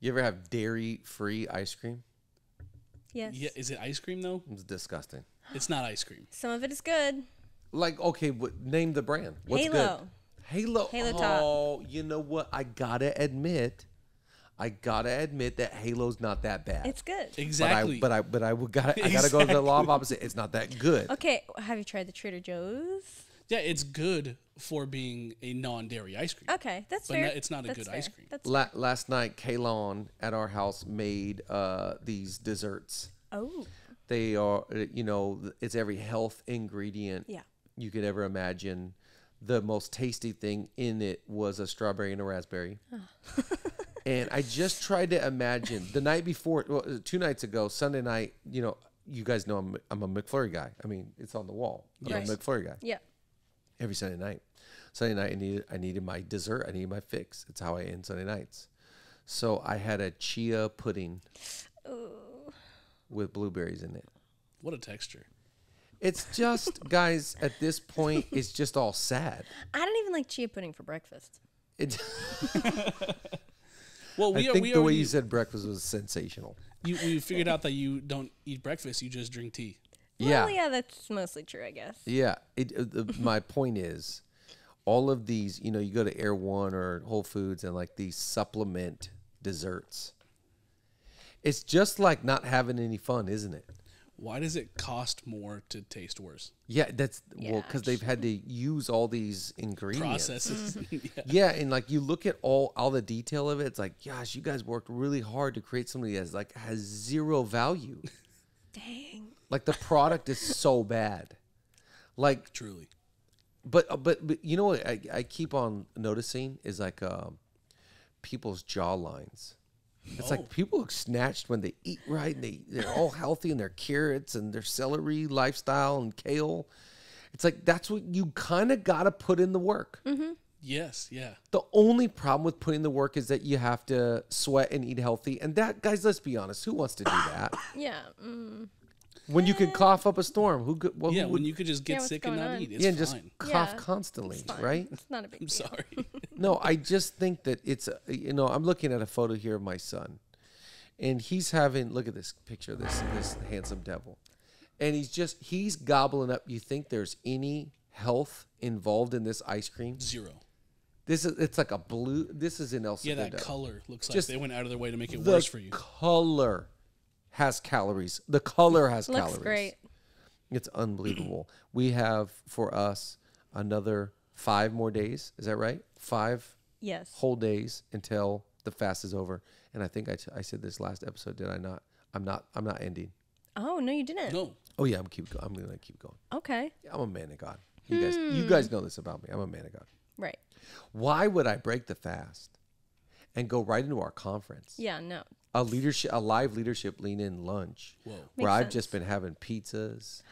You ever have dairy free ice cream? Yes. Yeah, is it ice cream though? It's disgusting. It's not ice cream. Some of it is good. Like, okay, what, name the brand. What's Halo. good? Halo. Halo Top. oh, you know what? I gotta admit, I gotta admit that Halo's not that bad. It's good. Exactly. But I, but I, but I would gotta, I gotta go to the law of opposite. It's not that good. Okay, have you tried the Trader Joe's? Yeah, it's good for being a non-dairy ice cream. Okay, that's But fair. no- it's not a That's good ice cream. That's La- last night, Kaylon at our house made uh, these desserts. oh They are, you know, it's every health ingredient yeah. you could ever imagine. The most tasty thing in it was a strawberry and a raspberry. and I just tried to imagine the night before, well, uh, two nights ago, Sunday night, you know, you guys know I'm, I'm a McFlurry guy. I mean, it's on the wall. I'm Yes. a McFlurry guy Yeah. Every Sunday night. Sunday night, I needed I needed my dessert. I needed my fix. It's how I end Sunday nights. So I had a chia pudding with blueberries in it. What a texture. It's just, guys, at this point, it's just all sad. I don't even like chia pudding for breakfast. It, Well, I we are, think we the way already, you said breakfast was sensational. you, we figured out that you don't eat breakfast. You just drink tea. Yeah, Well, yeah, that's mostly true, I guess. yeah. It, uh, the, my point is, all of these, you know, you go to Erewhon or Whole Foods and like these supplement desserts. It's just like not having any fun, isn't it? Why does it cost more to taste worse? Yeah, that's well because they've had to use all these ingredients. Processes. yeah. Yeah, and like you look at all all the detail of it, it's like, gosh, you guys worked really hard to create something that's like has zero value. Dang. Like the product is so bad. Like, Truly. but uh, but but you know what I, I keep on noticing is like um, people's jaw lines. It's Oh. like people look snatched when they eat right and they, they're all healthy and their carrots and their celery lifestyle and kale. It's like that's what you kind of got to put in the work. Mm -hmm. Yes. Yeah. The only problem with putting the work is that you have to sweat and eat healthy. And that, guys, let's be honest, who wants to do that? Yeah. Mm. When you can cough up a storm, who could? Well, Yeah. who When you could just get Yeah, sick and not on? eat. It's yeah, and just fine. cough Yeah, constantly, It's fine. right? It's not a big I'm deal. sorry. No, I just think that it's a- you know I'm looking at a photo here of my son, and he's having look at this picture of this this handsome devil, and he's just he's gobbling up. You think there's any health involved in this ice cream? Zero. This is it's like a blue. This is in El Yeah, that color looks like they went out of their way to make it the worse for you. color has calories. The color has Looks calories. great. It's unbelievable. we have for us another five more days. Is that right? Five Yes. whole days until the fast is over. And I think I, t- I said this last episode, did I not? I'm not. I'm not ending. Oh no, you didn't. No. Oh yeah, I'm keep. Go- I'm gonna keep going. Okay. I'm a man of God. You guys, you hmm. guys know this about me. I'm a man of God. Right. Why would I break the fast and go right into our conference? Yeah. No. A leadership, a live leadership lean in lunch, Whoa. where Makes I've sense. just been having pizzas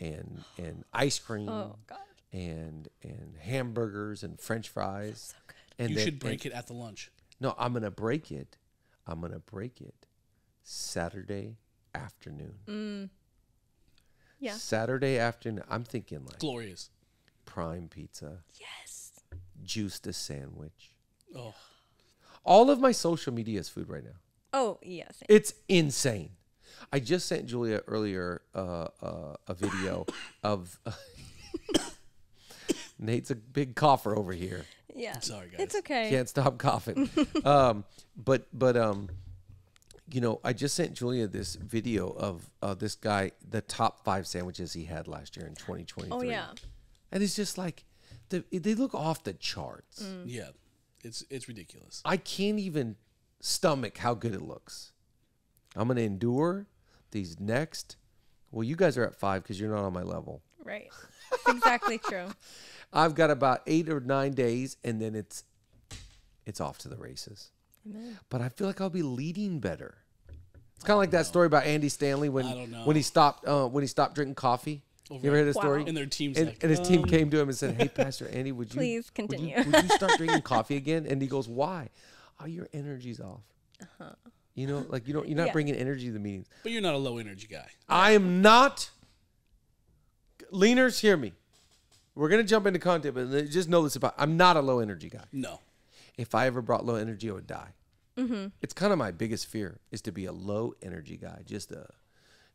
and and ice cream Oh God. and and hamburgers and French fries. So good. And you then- should break and- it at the lunch. No, I'm gonna break it. I'm gonna break it Saturday afternoon. Mm. Yeah. Saturday afternoon. I'm thinking like Glorious. prime pizza, Yes. juice to sandwich. Oh. All of my social media is food right now. Oh yes. It's insane. I just sent Julia earlier uh, uh, a video of Nate's a big cougher over here. Yeah. sorry, guys. It's okay. Can't stop coughing. um, but but um, you know, I just sent Julia this video of uh, this guy, the top five sandwiches he had last year in 2023. Oh yeah. and it's just like the, they look off the charts. Mm. Yeah. It's it's ridiculous. I can't even stomach how good it looks. I'm gonna endure these next. Well, you guys are at five because you're not on my level. Right. That's exactly true. I've got about eight or nine days, and then it's it's off to the races. Amen. But I feel like I'll be leading better. It's kind of like that story about Andy Stanley when I don't know. when he stopped uh, when he stopped drinking coffee. Over you ever heard the Wow. story? And their team's and, like, and his team um, came to him and said, "Hey, Pastor Andy, would you Please would you- continue." Would you, start drinking coffee again?" And he goes, "Why? Oh, your energy's off. Uh-huh. You know, like you don't. You're not. Yeah. bringing energy to the meetings. But you're not a low energy guy. I am not. Leaners, hear me. We're gonna jump into content, but just know this about. I'm not a low energy guy. No. If I ever brought low energy, I would die. It's kind of my biggest fear is to be a low energy guy, just a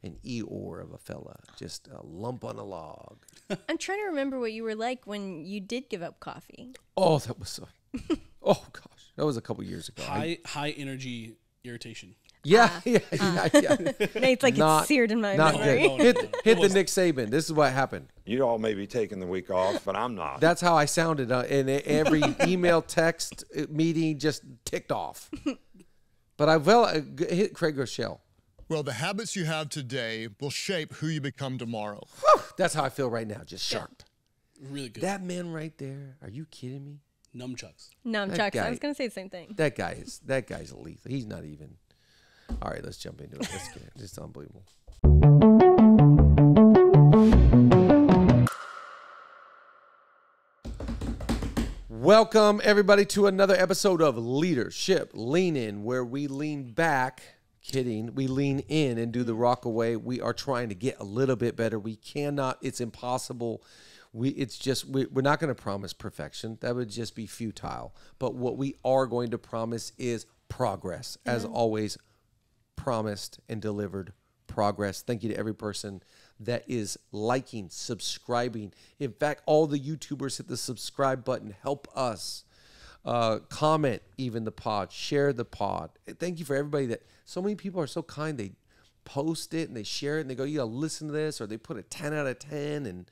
an Eeyore of a fella, just a lump on a log. I'm trying to remember what you were like when you did give up coffee. Oh, that was so. oh gosh, that was a couple years ago. I- High high energy irritation. yeah, yeah, yeah, yeah. Nate's like Not- it's seared in my Not memory. good. No, no, hit no, no. hit the Nick Saban. This is what happened. You all may be taking the week off, but I'm not. That's how I sounded uh, in every email, text, uh, meeting, just ticked off. But I well uh, hit Craig Groeschel. Well, the habits you have today will shape who you become tomorrow. That's how I feel right now, just shocked. Really good. That man right there. Are you kidding me? Nunchucks. No, That I was gonna say the same thing. That guy is that guy's a lethal. He's not even. All right, let's jump into it. Let's get it. It's unbelievable. Welcome everybody to another episode of Leadership Lean In, where we lean back. Kidding, we lean in and do the rock away. We are trying to get a little bit better. We cannot. It's impossible. We. It's just we, we're not going to promise perfection. That would just be futile. But what we are going to promise is progress, as always promised and delivered progress. Thank you to every person that is liking, subscribing. In fact, all the YouTubers hit the subscribe button. Help us. Uh, comment even the pod, share the pod. Thank you for everybody that so many people are so kind. They post it and they share it and they go, "You gotta listen to this," or they put a ten out of ten and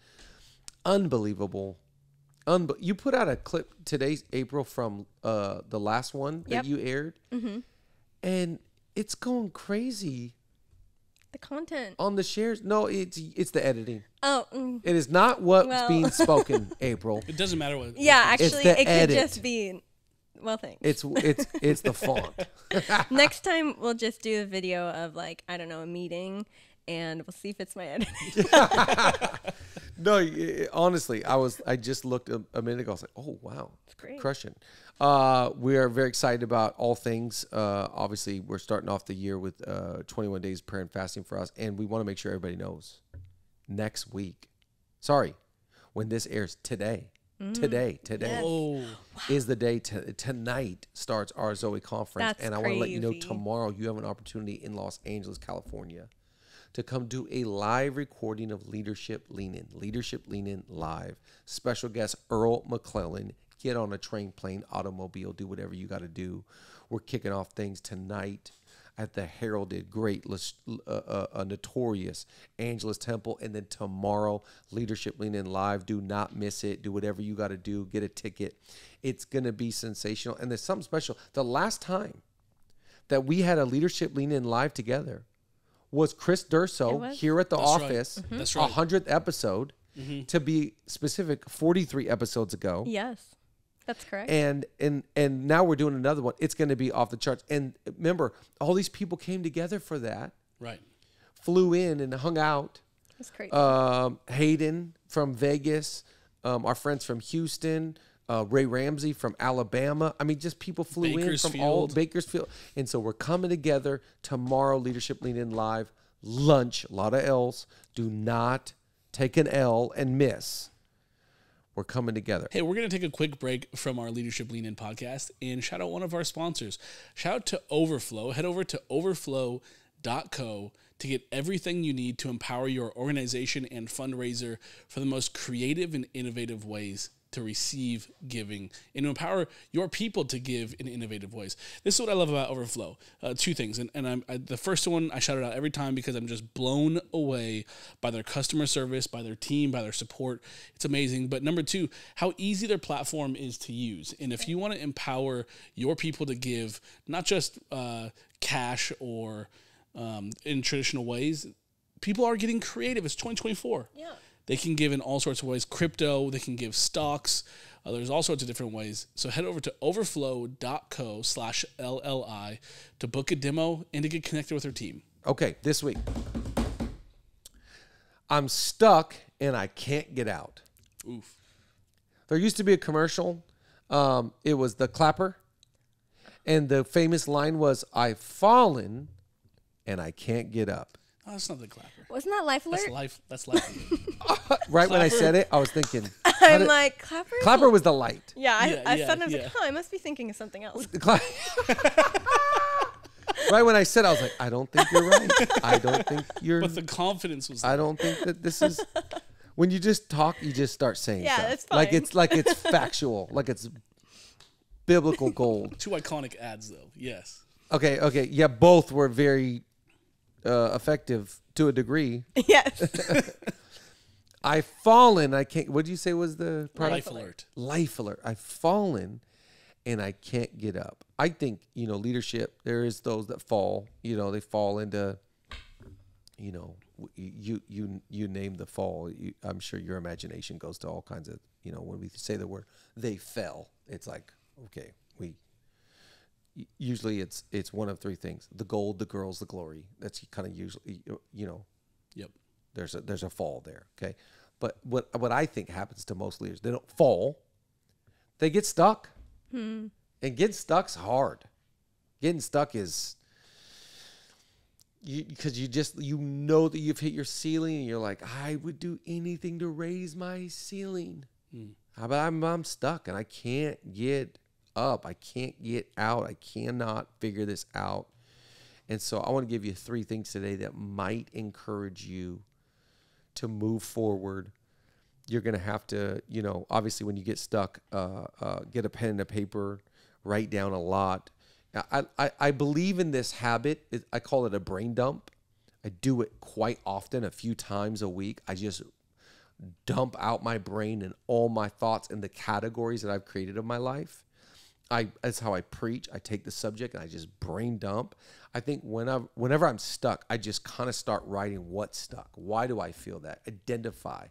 unbelievable. Unbe- you put out a clip today, April, from uh, the last one that Yep. you aired, and it's going crazy The content. on the shares. No, it's it's the editing. Oh, mm, It is not what's Well- being spoken, April. It doesn't matter what. yeah. It's Actually, the it edit. could just be. Well, thanks. It's it's it's the font. Next time we'll just do a video of like I don't know a meeting, and we'll see if it's my editing. No, y- honestly, I was I just looked a, a minute ago. I was like, oh wow, it's great. crushing. Uh, we are very excited about all things. Uh, obviously, we're starting off the year with uh, 21 days of prayer and fasting for us, and we want to make sure everybody knows. Next week, sorry, when this airs today, today, today Oh, is the day. To, tonight starts our Zoe conference, That's and I want to let you know tomorrow you have an opportunity in Los Angeles, California, to come do a live recording of Leadership Lean In. Leadership Lean In live. Special guest Earl McClellan. Get on a train, plane, automobile, do whatever you got to do. We're kicking off things tonight at the heralded, great, uh, uh, uh, notorious Angelus Temple, and then tomorrow Leadership Lean In live. Do not miss it. Do whatever you got to do. Get a ticket. It's gonna be sensational, and there's something special. The last time that we had a Leadership Lean In live together was Chris Durso was. here at the That's right. office. That's A right. hundredth episode, to be specific, 43 episodes ago yes, that's correct. and and and now we're doing another one it's going to be off the charts and remember all these people came together for that right. flew in and hung out That's crazy. um, hayden from vegas um, our friends from houston uh, ray ramsey from alabama i mean just people flew in from all Bakersfield. and so we're coming together tomorrow leadership lean in live lunch a lot of l's do not take an l and miss we're coming together Hey, we're going to take a quick break from our Leadership Lean In podcast and shout out one of our sponsors. Shout out to Overflow. Head over to overflow.co to get everything you need to empower your organization and fundraiser for the most creative and innovative ways to receive giving and to empower your people to give in innovative ways. This is what I love about Overflow. Uh, two things, and, and I, the first one I shout it out every time because I'm just blown away by their customer service, by their team, by their support. It's amazing. But number two, how easy their platform is to use. And if you want to empower your people to give, not just uh, cash or um, in traditional ways, people are getting creative. It's 2024. yeah. They can give in all sorts of ways. Crypto, they can give stocks. Uh, there's all sorts of different ways. So head over to overflow.co slash LLI to book a demo and to get connected with their team. Okay, this week. I'm stuck and I can't get out. Oof. There used to be a commercial. Um, it was the clapper. And the famous line was, I've fallen and I can't get up. Oh, that's not the clapper. Wasn't that Life alert? That's life. That's life. Right when I said it, I was thinking. I'm did- like, Clapper? Clapper was the light. Yeah, I, Yeah, I yeah, said, I was yeah. like, huh, I must be thinking of something else. The cla- right when I said, it, I was like, I don't think you're right. I don't think you're. but the confidence was. I don't think that this is. When you just talk, you just start saying Yeah, stuff. that's Like it's like it's factual, like it's biblical gold. two iconic ads though. Yes. Okay, okay, yeah, both were very uh, effective to a degree. yes. I've fallen. I can't. What did you say was the product? Life alert. alert. life alert. I've fallen and I can't get up. I think, you know, leadership, there is those that fall, you know, they fall into, you know, you, you, you name the fall. You, I'm sure your imagination goes to all kinds of, you know, when we say the word they fell, it's like, okay, we, u- usually it's, it's one of three things, the gold, the girls, the glory. That's kind of usually, you know, Yep. there's a there's a fall there. Okay, but what what I think happens to most leaders, they don't fall, they get stuck, hmm. and getting stuck's hard. Getting stuck is you because you just you know that you've hit your ceiling, and you're like, I would do anything to raise my ceiling, hmm. but I'm I'm stuck and I can't get up. I can't get out. I cannot figure this out. And so I want to give you three things today that might encourage you to move forward. You're going to have to, you know, obviously when you get stuck, uh, uh, get a pen and a paper, write down a lot. I, I, I believe in this habit. It, I call it a brain dump. I do it quite often, a few times a week. I just dump out my brain and all my thoughts in the categories that I've created of my life. I that's how I preach. I take the subject and I just brain dump. I think whenever I'm stuck, I just kind of start writing what's stuck. Why do I feel that? Identify,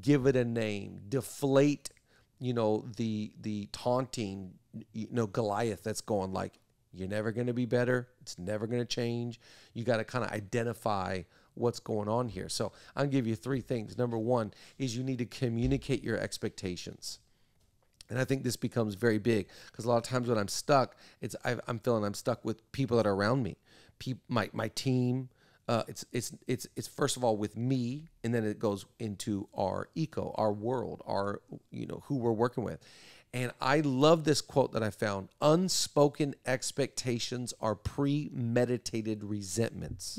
give it a name, deflate, you know, the the taunting, you know, Goliath that's going like you're never going to be better. It's never going to change. You got to kind of identify what's going on here. So, I'll give you three things. Number 1 is you need to communicate your expectations. And I think this becomes very big because a lot of times when I'm stuck, it's I, I'm feeling I'm stuck with people that are around me, Peop my my team. Uh, it's it's it's it's first of all with me, and then it goes into our eco, our world, our you know who we're working with. And I love this quote that I found: "Unspoken expectations are premeditated resentments."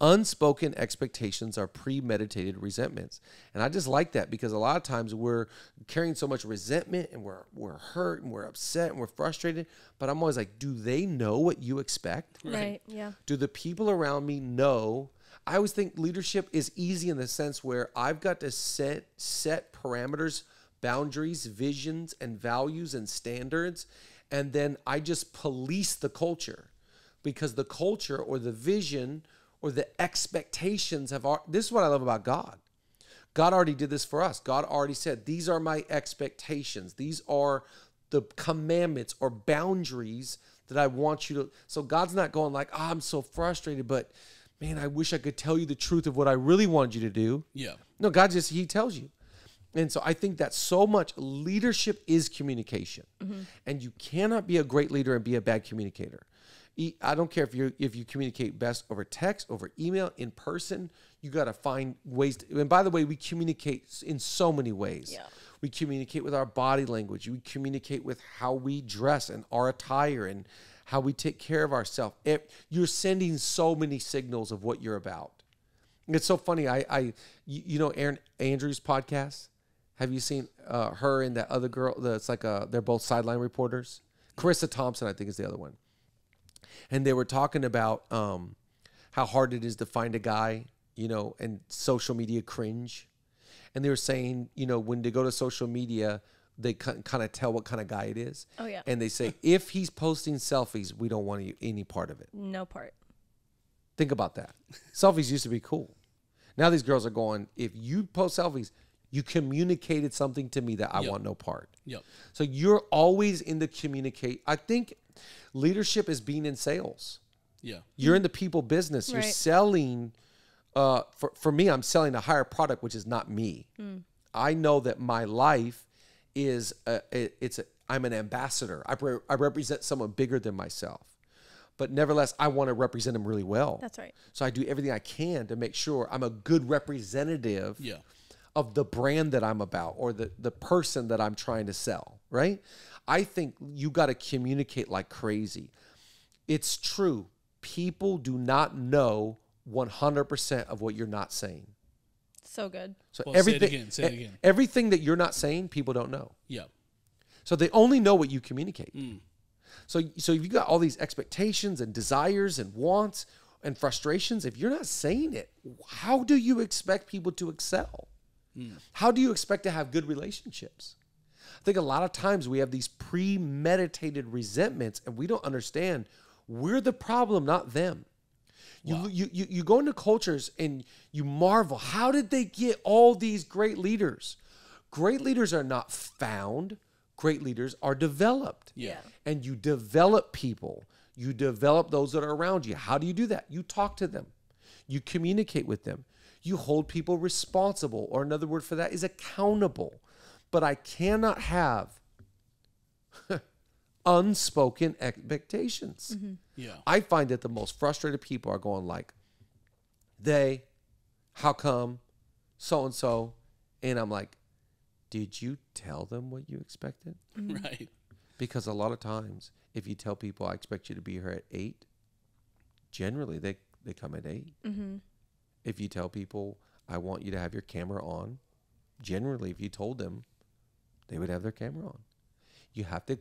Unspoken expectations are premeditated resentments and i just like that because a lot of times we're carrying so much resentment and we're we're hurt and we're upset and we're frustrated but i'm always like do they know what you expect Right. Yeah. do the people around me know i always think leadership is easy in the sense where i've got to set set parameters boundaries visions and values and standards and then i just police the culture because the culture or the vision or the expectations have al- this is what i love about god God already did this for us. God already said, These are my expectations. These are the commandments or boundaries that I want you to. So God's not going like, oh, I'm so frustrated, but man, I wish I could tell you the truth of what I really wanted you to do. Yeah. No, God just, He tells you. And so I think that so much leadership is communication. Mm-hmm. And you cannot be a great leader and be a bad communicator. I don't care if you if you communicate best over text, over email, in person. You got to find ways. To, and by the way, we communicate in so many ways. Yeah. We communicate with our body language. We communicate with how we dress and our attire and how we take care of ourselves. You're sending so many signals of what you're about. It's so funny. I, I, you, you know, Erin Andrews' podcast. Have you seen uh, her and that other girl? That's like a, they're both sideline reporters. Charissa Thompson, I think, is the other one. And they were talking about um, how hard it is to find a guy, you know, and social media cringe. And they were saying, you know, when they go to social media, they kind of tell what kind of guy it is. Oh, yeah. And they say if he's posting selfies, we don't want any- any part of it. No part. Think about that. selfies used to be cool. Now these girls are going, if you post selfies, you communicated something to me that I Yep. want no part. Yep. So you're always in the communicate. I think leadership is being in sales. Yeah. You're in the people business. You're Right. selling. Uh, for for me, I'm selling a higher product, which is not me. I know that my life is a, it, it's a, I'm an ambassador. I, re- I represent someone bigger than myself. but nevertheless, I want to represent them really well. That's right. So I do everything I can to make sure I'm a good representative Yeah. of the brand that I'm about or the, the person that I'm trying to sell, right? I think you got to communicate like crazy. It's true. People do not know 100% of what you're not saying. So good. So Well, say it everything again, say it again. everything that you're not saying, people don't know. Yeah. So they only know what you communicate. Mm. So so if you got all these expectations and desires and wants and frustrations, if you're not saying it, how do you expect people to excel? Mm. How do you expect to have good relationships? I think a lot of times we have these premeditated resentments and we don't understand we're the problem, not them. You, you, you, you go into cultures and you marvel. How did they get all these great leaders? Great leaders are not found, great leaders are developed. Yeah. And you develop people, you develop those that are around you. How do you do that? You talk to them, you communicate with them, you hold people responsible, or another word for that is accountable. But I cannot have unspoken expectations. Mm-hmm. Yeah. I find that the most frustrated people are going like, they, how come, so and so, and I'm like, did you tell them what you expected? Mm-hmm. Right. Because a lot of times, if you tell people I expect you to be here at eight, generally they they come at 8 mm-hmm. If you tell people I want you to have your camera on, generally if you told them, they would have their camera on. You have to.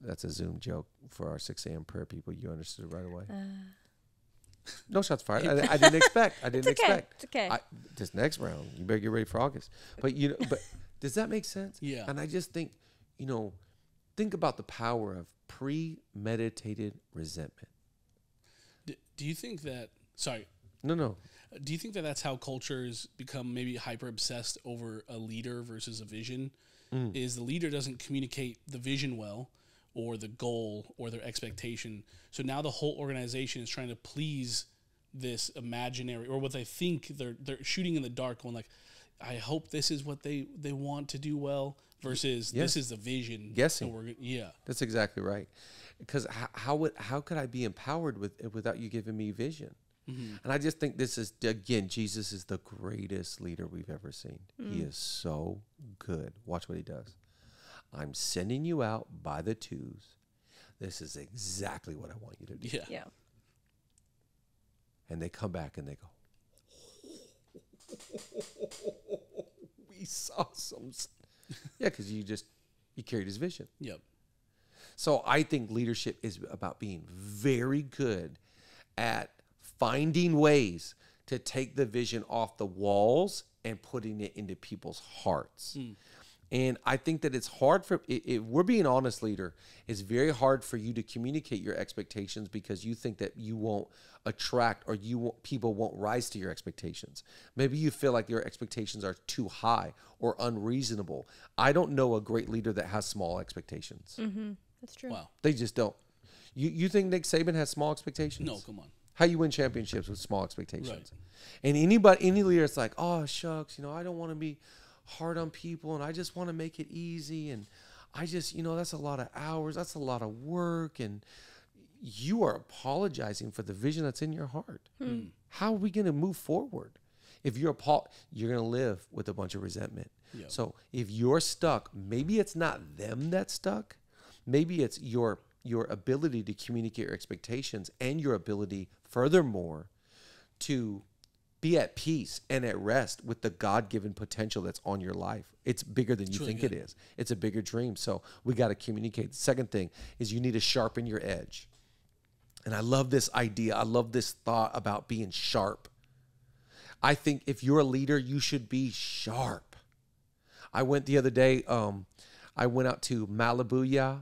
That's a Zoom joke for our 6 a.m. prayer people. You understood right away. Uh. no shots fired. I, I didn't expect. I didn't It's okay. expect. It's okay. I, this next round, you better get ready for August. But you know, but does that make sense? Yeah. And I just think, you know, think about the power of premeditated resentment. D- do you think that? Sorry. No, no. Do you think that that's how cultures become maybe hyper obsessed over a leader versus a vision? Mm. Is the leader doesn't communicate the vision well, or the goal, or their expectation? So now the whole organization is trying to please this imaginary, or what they think they're they're shooting in the dark, going like, "I hope this is what they they want to do well," versus Yes. this is the vision. Guessing. we're, yeah, That's exactly right. Because how, how would how could I be empowered with without you giving me vision? Mm-hmm. And I just think this is again, Jesus is the greatest leader we've ever seen. He mm. is so good. Watch what he does. I'm sending you out by the twos. This is exactly what I want you to do. yeah, yeah. And they come back and they go, We saw some. s-" yeah, because you just you carried his vision. yep, So I think leadership is about being very good at finding ways to take the vision off the walls and putting it into people's hearts. Hmm. And I think that it's hard for if we're being honest, leader, it's very hard for you to communicate your expectations because you think that you won't attract or you won't, people won't rise to your expectations. Maybe you feel like your expectations are too high or unreasonable. I don't know a great leader that has small expectations. Mm-hmm. That's true. wow, They just don't. You you think Nick Saban has small expectations? no, come on, How you win championships with small expectations? Right. And anybody, any leader, it's like, oh shucks, you know, I don't want to be hard on people, and I just want to make it easy, and I just, you know, that's a lot of hours, that's a lot of work, and you are apologizing for the vision that's in your heart. Hmm. Hmm. How are we going to move forward? If you're apo- you're going to live with a bunch of resentment. Yep. So if you're stuck, maybe it's not them that's stuck. Maybe it's your your ability to communicate your expectations and your ability, furthermore, to be at peace and at rest with the God-given potential that's on your life. It's bigger than you really think it is. It's a bigger dream. So we got to communicate. The second thing is you need to sharpen your edge. And I love this idea. I love this thought about being sharp. I think if you're a leader, you should be sharp. I went the other day, um, I went out to Malibu, yeah,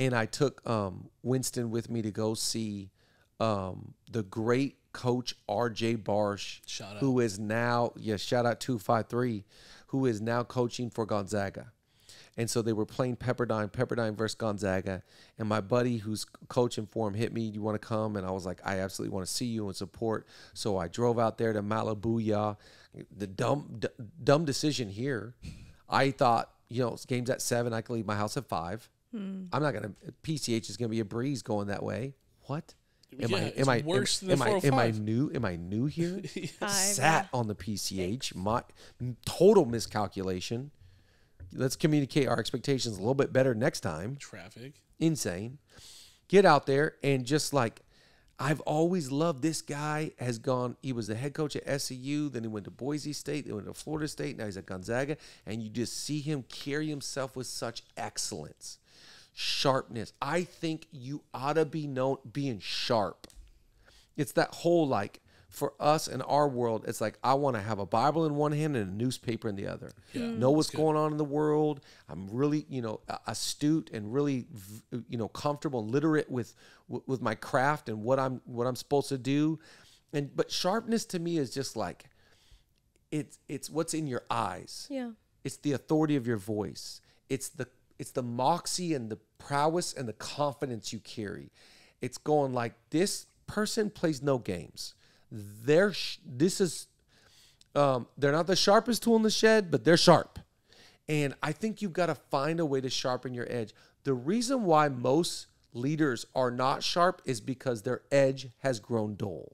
and I took um, Winston with me to go see um, the great coach RJ Barsh, who is now, yeah, shout out 253, who is now coaching for Gonzaga. And so they were playing Pepperdine, Pepperdine versus Gonzaga. And my buddy who's coaching for him hit me, You want to come? And I was like, I absolutely want to see you and support. So I drove out there to Malibu. Yeah. The dumb, dumb decision here. I thought, you know, game's at seven. I can leave my house at five. Hmm. I'm not going to, PCH is going to be a breeze going that way. what? Am Yeah, I it's am I am, worse than am the I am I oh new? Am I new here? Five, Sat on the PCH, my total miscalculation. Let's communicate our expectations a little bit better next time Traffic. insane. Get out there and just like I've always loved this guy has gone he was the head coach at SCU, then he went to Boise State, then went to Florida State, now he's at Gonzaga and you just see him carry himself with such excellence. Sharpness. I think you ought to be known being sharp. It's that whole like for us in our world, it's like I want to have a Bible in one hand and a newspaper in the other. Hmm. know what's going on in the world. I'm really, you know, astute and really, you know, comfortable and literate with with with my craft and what I'm what I'm supposed to do. And but sharpness to me is just like it's it's what's in your eyes. Yeah. It's the authority of your voice. It's the it's the moxie and the prowess and the confidence you carry. It's going like this person plays no games. They're sh- this is um, they're not the sharpest tool in the shed, but they're sharp. And I think you've got to find a way to sharpen your edge. The reason why most leaders are not sharp is because their edge has grown dull.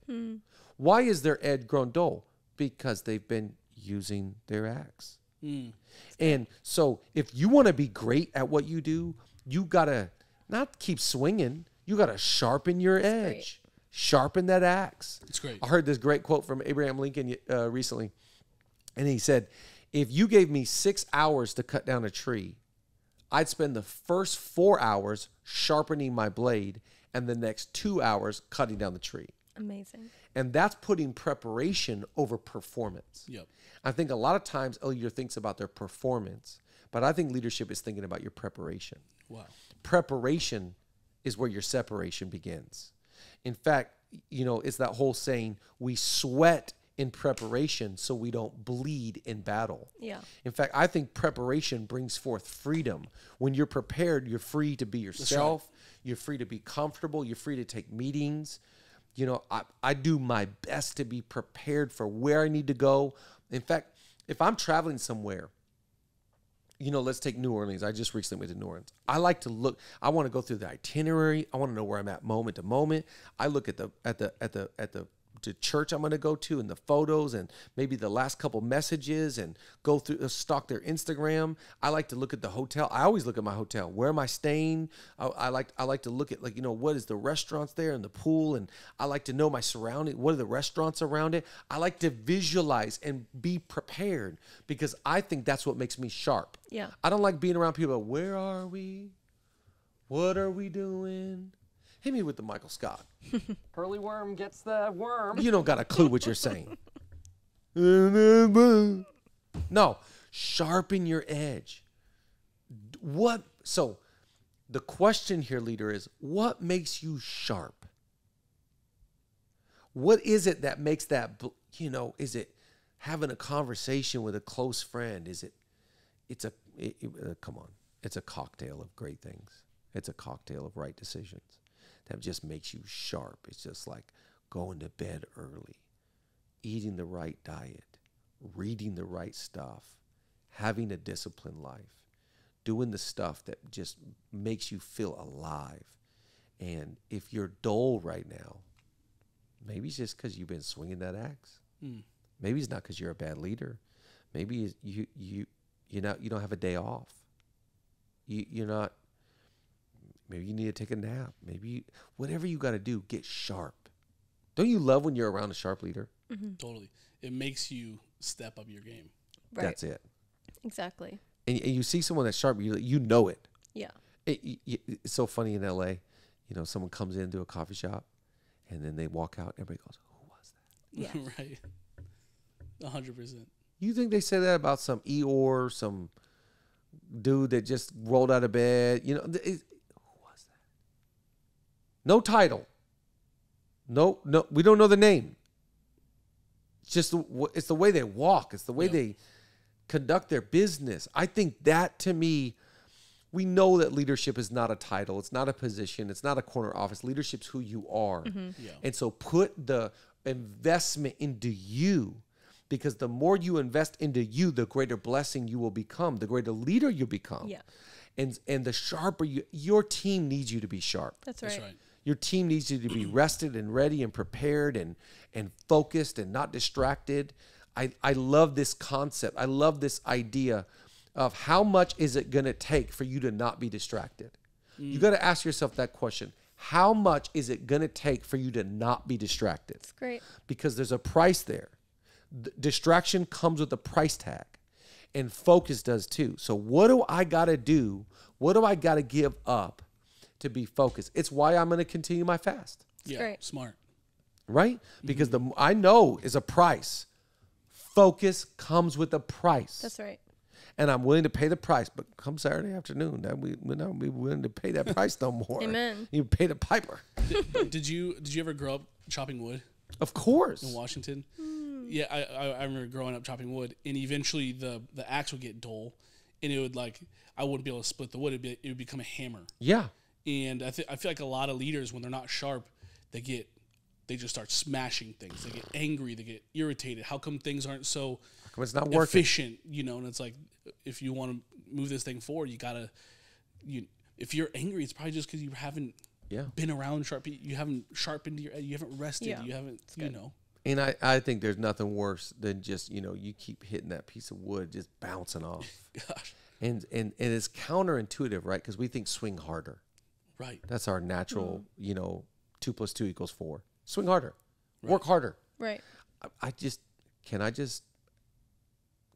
Why is their edge grown dull? Because they've been using their axe. And so if you want to be great at what you do, you got to not keep swinging, you got to sharpen your edge. Sharpen that axe. It's great. I heard this great quote from Abraham Lincoln uh, recently. And he said, If you gave me six hours to cut down a tree, I'd spend the first four hours sharpening my blade and the next two hours cutting down the tree. Amazing. And that's putting preparation over performance. Yep. I think a lot of times a leader thinks about their performance, but I think leadership is thinking about your preparation. Wow. Preparation is where your separation begins. In fact, you know, it's that whole saying, we sweat in preparation so we don't bleed in battle. Yeah. In fact, I think preparation brings forth freedom. When you're prepared, you're free to be yourself. You're free to be comfortable. You're free to take meetings. You know, I, I do my best to be prepared for where I need to go. In fact, if I'm traveling somewhere, you know, let's take New Orleans. I just recently went to New Orleans. I like to look. I want to go through the itinerary. I want to know where I'm at moment to moment. I look at the at the at the at the the church I'm going to go to and the photos and maybe the last couple messages and go through uh, stalk their Instagram. I like to look at the hotel. I always look at my hotel. Where am I staying? I, I like I like to look at like you know what is the restaurants there and the pool and I like to know my surrounding. What are the restaurants around it? I like to visualize and be prepared because I think that's what makes me sharp. Yeah. I don't like being around people. Where are we? What are we doing? Hit me with the Michael Scott. Pearly worm gets the worm. You don't got a clue what you're saying. no, sharpen your edge. What? So, the question here, leader, is what makes you sharp? What is it that makes that? You know, is it having a conversation with a close friend? Is it? It's a. It, it- uh, come on, it's a cocktail of great things. It's a cocktail of right decisions that just makes you sharp. It's just like going to bed early, eating the right diet, reading the right stuff, having a disciplined life, doing the stuff that just makes you feel alive. And if you're dull right now, maybe it's just because you've been swinging that axe. Hmm. Maybe it's not because you're a bad leader. Maybe you you you not you don't have a day off. You you're not. Maybe you need to take a nap. Maybe you, whatever you got to do, get sharp. Don't you love when you're around a sharp leader? Mm-hmm. Totally. It makes you step up your game. Right. That's it. Exactly. And, and you see someone that's sharp, you you know it. Yeah. It, y- y- It's so funny in LA. You know, someone comes into a coffee shop, and then they walk out. Everybody goes, "Who was that?" Yeah. right. A hundred percent. You think they say that about some Eeyore, some dude that just rolled out of bed? You know, it, who was that? No title. No, no, we don't know the name. It's just the, it's the way they walk. It's the way Yeah. they conduct their business. I think that to me, we know that leadership is not a title. It's not a position. It's not a corner office. Leadership's who you are. Mm-hmm. Yeah. And so put the investment into you because the more you invest into you, the greater blessing you will become, the greater leader you become. Yeah. And and the sharper you your team needs you to be sharp. That's right. That's right. Your team needs you to be rested and ready and prepared and and focused and not distracted. I, I love this concept. I love this idea of how much is it going to take for you to not be distracted. Mm. You got to ask yourself that question. How much is it going to take for you to not be distracted? It's great. because there's a price there. D- distraction comes with a price tag, and focus does too. So, what do I got to do? What do I got to give up to be focused? It's why I'm going to continue my fast, yeah, great. smart. right? Because the mm-hmm. I know is a price. Focus comes with a price, That's right. and I'm willing to pay the price. But come Saturday afternoon, then we we're not be willing to pay that price no more. Amen. You pay the piper, did you did you ever grow up chopping wood of course. in Washington? Hmm. Yeah, I, I I remember growing up chopping wood, and eventually the the axe would get dull, and it would like I wouldn't be able to split the wood. It'd be, it would become a hammer. Yeah, And I think I feel like a lot of leaders when they're not sharp, they get they just start smashing things. They get angry. They get irritated. How come things aren't so come it's not working. efficient? You know, and it's like if you want to move this thing forward, you gotta you. If you're angry, it's probably just because you haven't Yeah. been around sharp. You haven't sharpened your. You haven't rested. Yeah. You haven't. You know. And I, I think there's nothing worse than just, you know, you keep hitting that piece of wood just bouncing off. Gosh. And and, and it's counterintuitive, right? Because we think swing harder. Right. That's our natural, mm-hmm. you know, two plus two equals four. Swing harder. Work harder. Right. I, I just can I just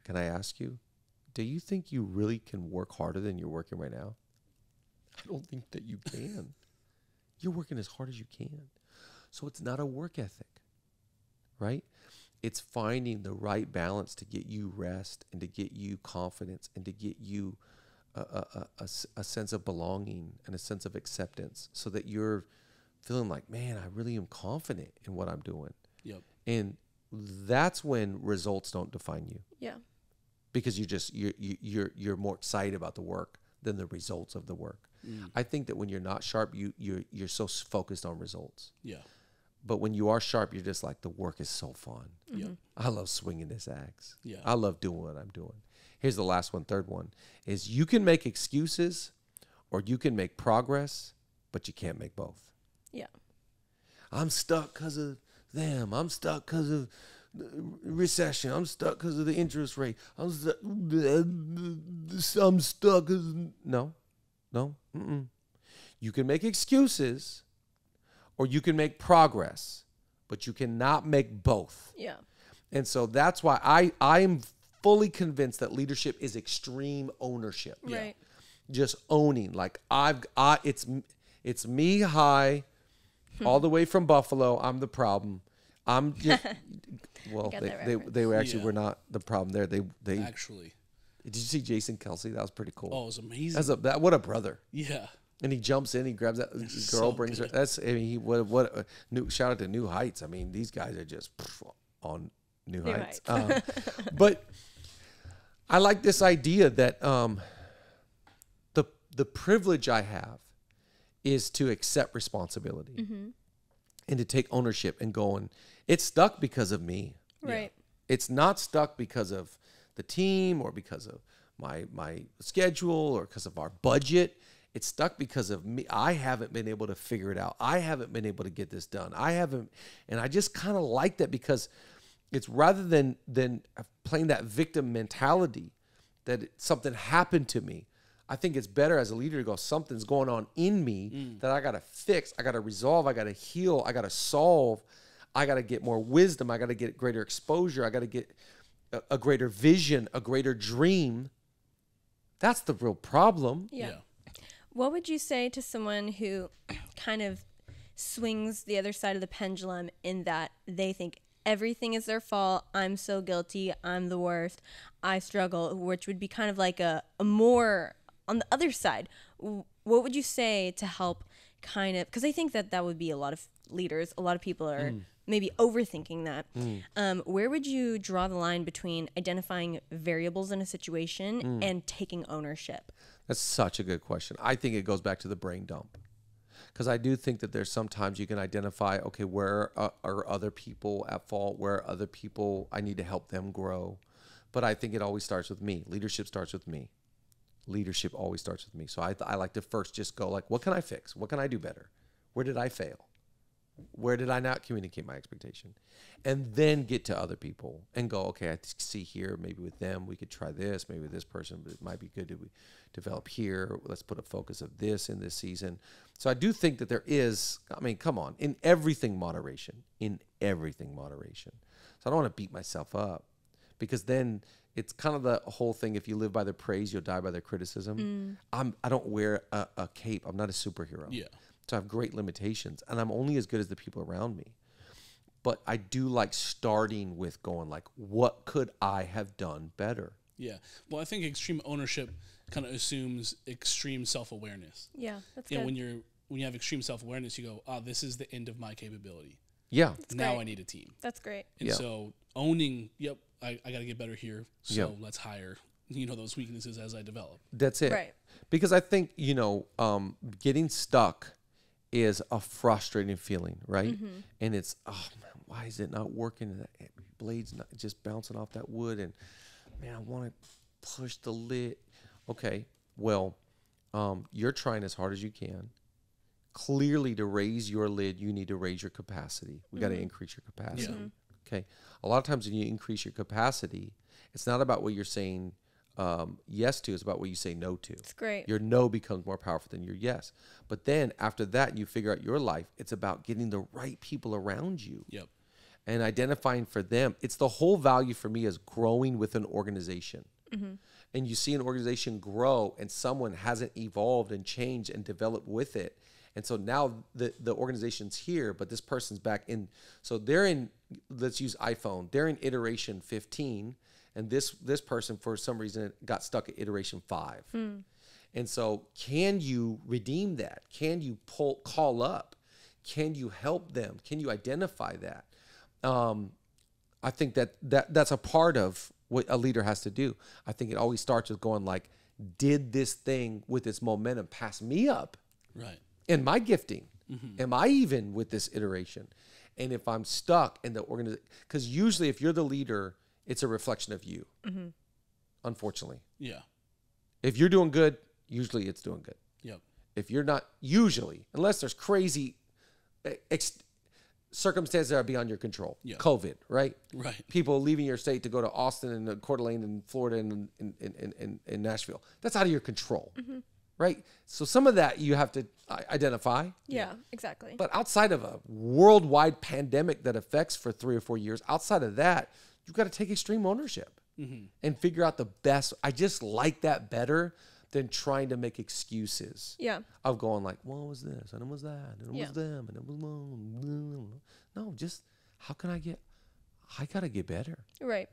can I ask you, do you think you really can work harder than you're working right now? I don't think that you can. you're working as hard as you can. So it's not a work ethic, right? It's finding the right balance to get you rest and to get you confidence and to get you a, a, a- a s- a sense of belonging and a sense of acceptance so that you're feeling like, man, I really am confident in what I'm doing. Yep. And that's when results don't define you Yeah. because you just you're you- you're you're more excited about the work than the results of the work. Mm. I think that when you're not sharp, you you're you're so focused on results. Yeah. But when you are sharp, you're just like the work is so fun. Yep. I love swinging this axe. Yeah. I love doing what I'm doing. Here's the last one, third one is you can make excuses or you can make progress, but you can't make both. Yeah. I'm stuck because of them. I'm stuck because of the recession. I'm stuck because of the interest rate. I'm stuck. I'm stuck. 'cause- No, no. Mm-mm. You can make excuses or you can make progress, but you cannot make both. Yeah. And so that's why I I am fully convinced that leadership is extreme ownership Right. just owning like i've i it's it's me high all the way from buffalo i'm the problem i'm just well they, they, they were actually Yeah. were not the problem there they they Actually. did you see jason kelce that was pretty cool Oh, it was amazing. that's a that what a brother yeah. and he jumps in he grabs that girl so brings her that's i mean he what what uh, new shout out to new heights i mean these guys are just pff, on new, New heights, Heights. Um, but i like this idea that um the the privilege i have is to accept responsibility and to take ownership and go and it's stuck because of me. Right. it's not stuck because of the team or because of my my schedule or because of our budget. It's stuck because of me. I haven't been able to figure it out. I haven't been able to get this done. I haven't and i just kind of like that because it's rather than than playing that victim mentality that it- something happened to me i think it's better as a leader to go something's going on in me mm. that i gotta fix i gotta resolve i gotta heal i gotta solve i gotta get more wisdom i gotta get greater exposure i gotta get a, a greater vision a greater dream. That's the real problem. Yeah. What would you say to someone who kind of swings the other side of the pendulum in that they think everything is their fault? I'm so guilty. I'm the worst. I struggle, which would be kind of like a, a more on the other side. What would you say to help kind of, because I think that that would be a lot of leaders, a lot of people are mm. maybe overthinking that. Mm. Um, where would you draw the line between identifying variables in a situation mm. and taking ownership? That's such a good question. I think it goes back to the brain dump. Because I do think that there's sometimes you can identify, okay, where are other people at fault? Where other people I need to help them grow? But I think it always starts with me. Leadership starts with me. Leadership always starts with me. So I, I like to first just go like, what can I fix? What can I do better? Where did I fail? Where did I not communicate my expectation? And then get to other people and go, okay, I see here, maybe with them, we could try this. Maybe with this person, but it might be good to develop here. Let's put a focus of this in this season. So I do think that there is, I mean, come on, in everything, moderation. In everything, moderation. So I don't want to beat myself up because then it's kind of the whole thing if you live by their praise you'll die by their criticism mm. i'm i don't wear a, a cape i'm not a superhero Yeah. So i have great limitations and i'm only as good as the people around me but i do like starting with going like what could i have done better Yeah. Well, I think extreme ownership kind of assumes extreme self awareness. Yeah, that's Yeah. good. When you're when you have extreme self awareness, you go, ah, this is the end of my capability. yeah now great. I need a team. that's great. And Yeah. so owning, yep, I, I got to get better here. So Yeah. let's hire, you know, those weaknesses as I develop. that's it Right. because i think you know um, getting stuck is a frustrating feeling right? Mm-hmm. And it's oh man why is it not working? The blades not just bouncing off that wood and man i want to push the lid. Okay well um, you're trying as hard as you can. Clearly to raise your lid you need to raise your capacity. We got to mm-hmm. increase your capacity mm-hmm. okay? A lot of times when you increase your capacity it's not about what you're saying um, yes to is about what you say no to It's great. your no becomes more powerful than your yes but then after that you figure out your life it's about getting the right people around you Yep. and identifying for them. It's the whole value for me is growing with an organization. And you see an organization grow and someone hasn't evolved and changed and developed with it. And so now the, the organization's here, but this person's back in. So they're in, let's use iPhone, they're in iteration 15. And this this person, for some reason, got stuck at iteration five. And so, can you redeem that? Can you pull call up? Can you help them? Can you identify that? Um, I think that, that that's a part of what a leader has to do. I think it always starts with going like, did this thing with its momentum pass me up Right. in my gifting? Am I even with this iteration? And if I'm stuck in the organization, because usually if you're the leader, it's a reflection of you. Unfortunately, Yeah. if you're doing good, usually it's doing good Yep. if you're not usually unless there's crazy eh, ex- circumstances that are beyond your control Yeah. covid right Right. people leaving your state to go to austin and uh, Coeur d'Alene and florida and in, in, in, in, in nashville that's out of your control right so some of that you have to i- identify Yeah, exactly. but outside of a worldwide pandemic that affects for three or four years outside of that you've got to take extreme ownership mm-hmm. and figure out the best i just like that better than trying to make excuses yeah. of going like, well, it was this and it was that and it Yeah. was them and it was mom. no, just how can I get? I gotta get better. Right.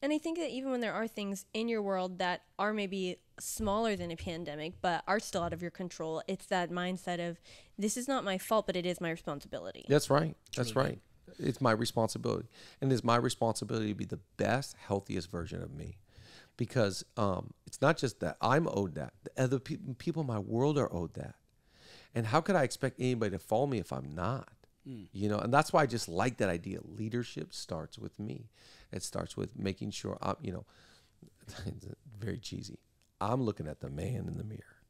And I think that even when there are things in your world that are maybe smaller than a pandemic, but are still out of your control, it's that mindset of this is not my fault, but it is my responsibility. That's right. That's right. It's my responsibility, and it's my responsibility to be the best, healthiest version of me, because um, it's not just that I'm owed that. The other pe- people in my world are owed that, and how could I expect anybody to follow me if I'm not? You know, and that's why I just like that idea. Leadership starts with me. It starts with making sure I'm, you know, it's very cheesy. I'm looking at the man in the mirror.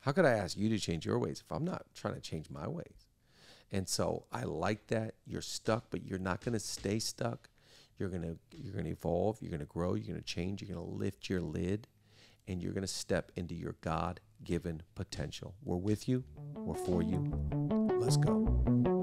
How could I ask you to change your ways if I'm not trying to change my ways? And so I like that you're stuck, but you're not going to stay stuck. You're going to you're going to evolve, you're going to grow, you're going to change, you're going to lift your lid and you're going to step into your God-given potential. We're with you, we're for you. Let's go.